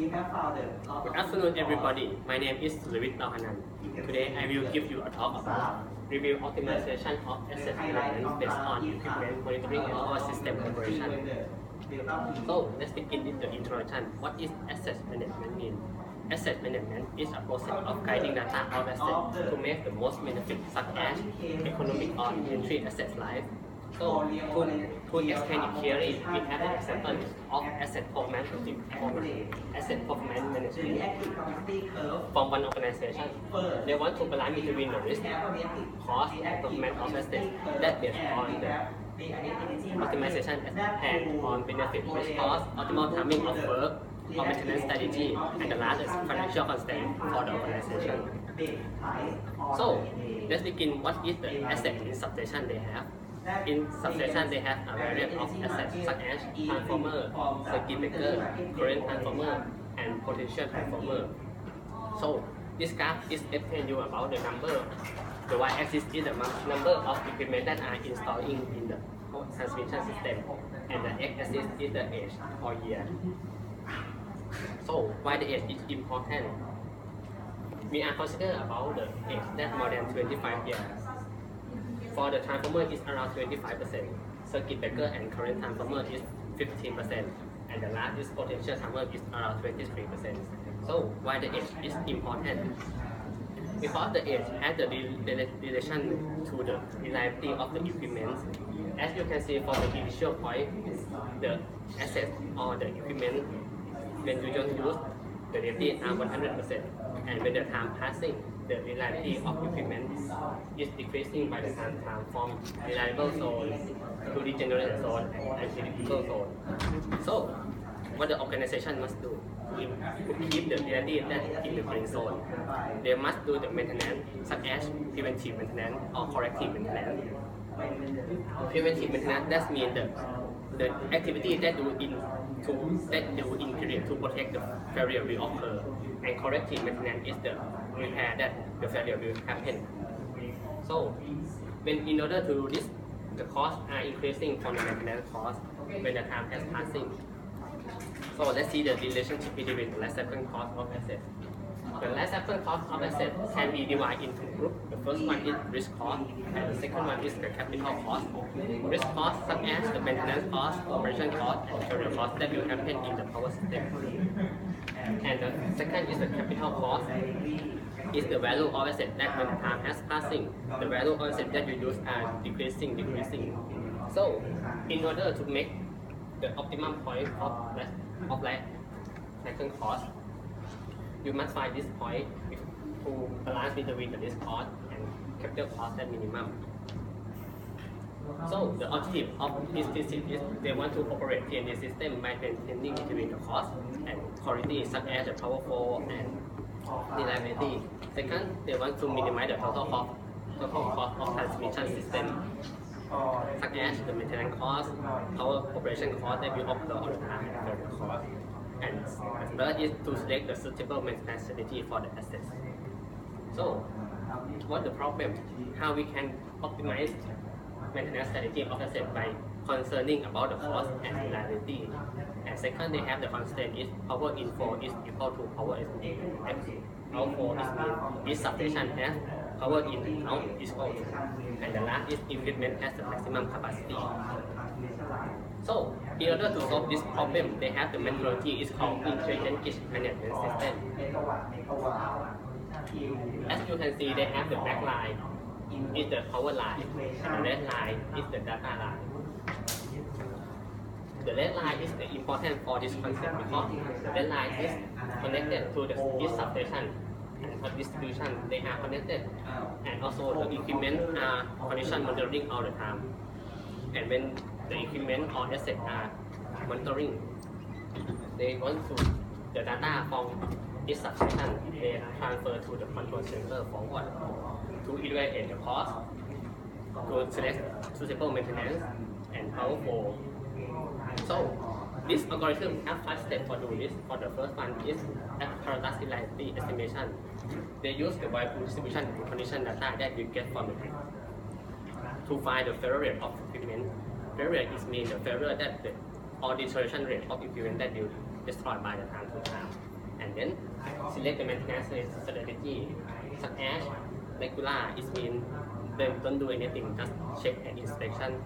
we have found a lot Good afternoon, everybody. My name is Levit Lahanan. Today, I will give you a talk about review optimization of asset management based on equipment monitoring and our system operation. So, let's begin with the introduction. What is asset management mean? Asset management is a process of guiding data of assets to make the most benefit, such as economic or entry assets life. So, to, it clearly, we have an example of asset performance, asset performance management from one organization. They want to balance between the risk, cost, and performance of assets that based on the optimization and on benefit, risk cost, optimal timing of work, or maintenance strategy, and the last is financial constraint for the organization. So, let's begin what is the asset substation they have. In substation, they have a variety of assets such as transformer, circuit breaker, current transformer, and potential transformer. So, this graph is explaining you about the number. The y-axis is the number of equipment that are installing in the transmission system, and the x-axis is the age or year. So, why the age is important? We are considered about the age that more than 25 years. For the transformer is around 25%, circuit breaker and current transformer is 15%, and the last is potential transformer is around 23%. So why the age is important? Because the age has the relation to the reliability of the equipment. As you can see from the initial point, the assets or the equipment when you don't use, the are 100%, and when the time passing, the reliability of equipment is decreasing by the time, time from reliable zone to degenerate zone and critical zone. So, what the organization must do to keep the reliability that in the green zone, they must do the maintenance such as preventive maintenance or corrective maintenance. Preventive maintenance that means the the activity that do in to that in period to protect the failure will occur, and corrective maintenance is the repair that the failure will happen. So, when in order to this, the costs are uh, increasing from the maintenance cost when the time has passing. So let's see the relationship between the cycle cost of assets. The life cycle cost of assets can be divided into groups. The first one is risk cost, and the second one is the capital cost. Risk cost such as the maintenance cost, operation cost, and career cost that will happen in the power system. And the second is the capital cost. Is the value of asset that when time has passing, the value of asset that you use are decreasing, decreasing. So, in order to make the optimum point of life, of life cycle cost, you must find this point to balance between the cost and capital cost at minimum. So the objective of this system is they want to operate T&D system by maintaining between the cost and quality such as the power flow and reliability. Second, they want to minimize the total cost, total cost of transmission system as the maintenance cost, power operation cost will occur all the time and cost. And third is to select the suitable maintenance strategy for the assets. So, what the problem? How we can optimize maintenance strategy of asset by concerning about the cost and reliability. And second, they have the constraint is power inflow is equal to power outflow is this substation has power in and out is to and the last is equipment has the maximum capacity. So, in order to solve this problem, they have the methodology is called intelligent gauge management system. As you can see, they have the black line is the power line, and the red line is the data line. The red line is important for this concept because the red line is connected to the substation and for distribution they are connected and also the equipment are condition monitoring all the time. And when the equipment or asset are monitoring, they want to the data from this substation they transfer to the control center forward to evaluate the cost, to select suitable maintenance and power flow. So this algorithm has five steps for doing this. For the first one is apparatus reliability estimation. They use the Weibull distribution condition data that you get from the grid to find the failure rate of equipment. Failure is mean the failure that the or deterioration rate of equipment that you destroyed by the time to time. and then select the maintenance strategy such as regular is mean don't, don't do anything just check and inspection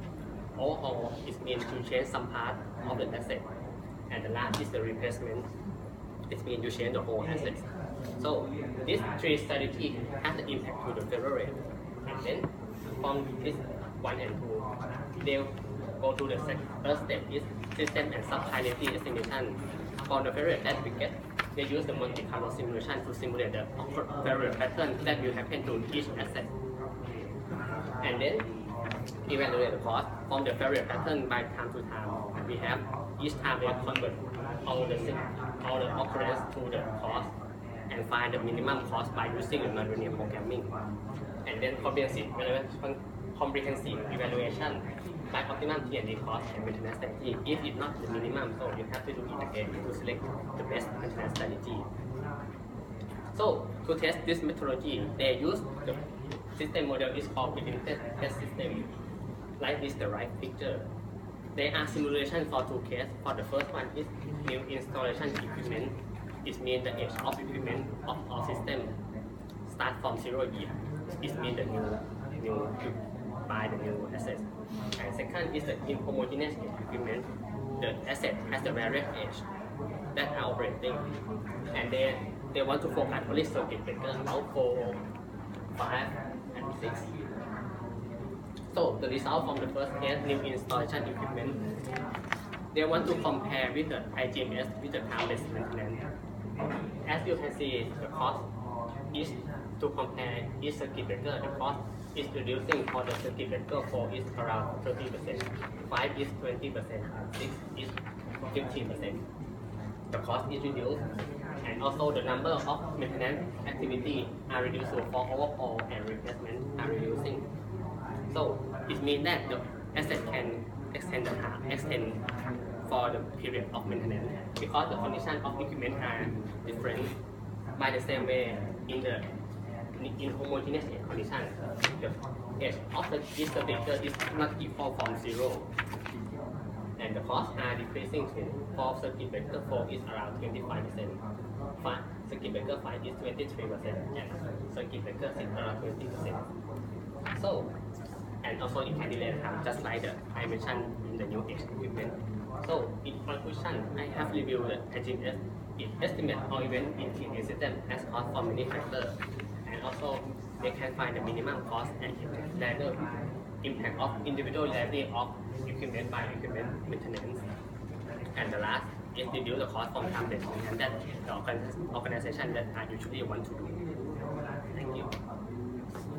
overhaul is mean to change some part of the asset and the last is the replacement. It means you change the whole asset. So this three strategy has the impact to the failure rate and then from this one and two they'll go to the second third step is system and subfinity estimation. For the failure that we get they use the Monte Carlo simulation to simulate the failure pattern that will happen to each asset. And then evaluate the cost from the failure pattern by time to time. We have each time we convert all the all the occurrence to the cost and find the minimum cost by using the nonlinear programming. And then comprehensive evaluation, comprehensive evaluation by optimum T&D cost and maintenance strategy. If it's not the minimum, so you have to do it again to select the best maintenance strategy. So to test this methodology, they use the system model is called predicted test system. Like this, the right picture. There are simulations for two cases. For the first one is new installation equipment. It means the age of equipment of our system start from zero year. It means the new new buy the new asset. And second is the inhomogeneous equipment. The asset has the various age that are operating, and they they want to focus only circuit breaker about four, five, six. So the result from the first case, new installation equipment, they want to compare with the IGMS with the time-based maintenance. As you can see, the cost is to compare each circuit breaker, the cost is reducing for the circuit breaker 4 is around 30%, 5 is 20%, 6 is 15%. The cost is reduced, and also the number of maintenance activity are reduced for overhaul and replacement. So it means that the asset can extend the time, extend for the period of maintenance because the condition of equipment are different. By the same way, in the in homogeneous condition, the age of the circuit is not equal from zero, and the costs are decreasing for circuit breaker 4 is around 25 percent. Five, Circuit breaker 5 is 23 percent, and circuit breaker 6 around 20 percent. So, and also it can delay time just like the I mentioned in the new age equipment. So, in conclusion, I have reviewed the IGS. It estimates all event in TNA system as cost for many factors, and also they can find the minimum cost and ladder impact of individual liability of equipment by equipment maintenance. And the last is reduce the cost from time-based and that the organization that I usually want to do.